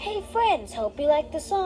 Hey friends, hope you like the song.